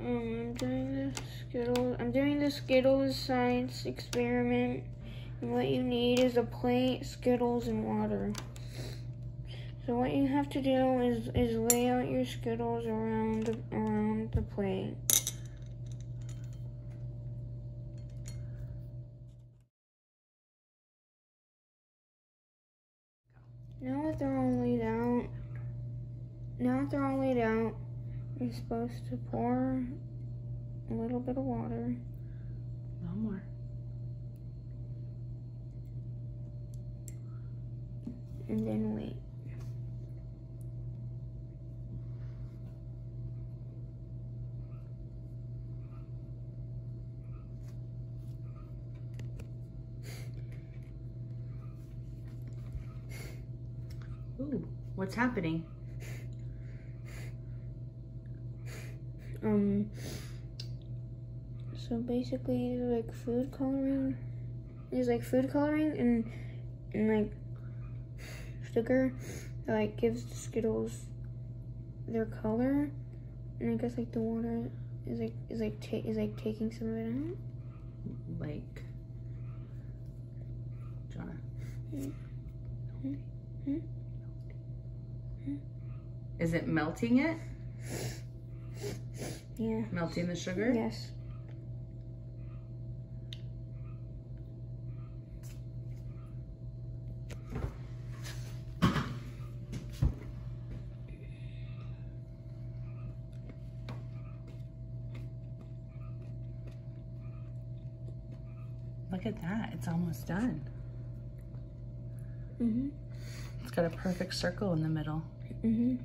Um, I'm doing the Skittles. I'm doing the Skittles science experiment. And what you need is a plate, Skittles, and water. So what you have to do is is lay out your Skittles around around the plate. Now that they're all laid out, now that they're all laid you're supposed to pour a little bit of water. No more. And then wait. Ooh, what's happening? Um. So basically, like food coloring. There's like food coloring and and like sugar that like gives the Skittles their color, and I guess like the water is like is like ta- is like taking some of it out. Like, Jonah. Hmm? Is it melting it? Yeah. Melting the sugar? Yes. Look at that. It's almost done. Mhm. It's got a perfect circle in the middle. Mhm.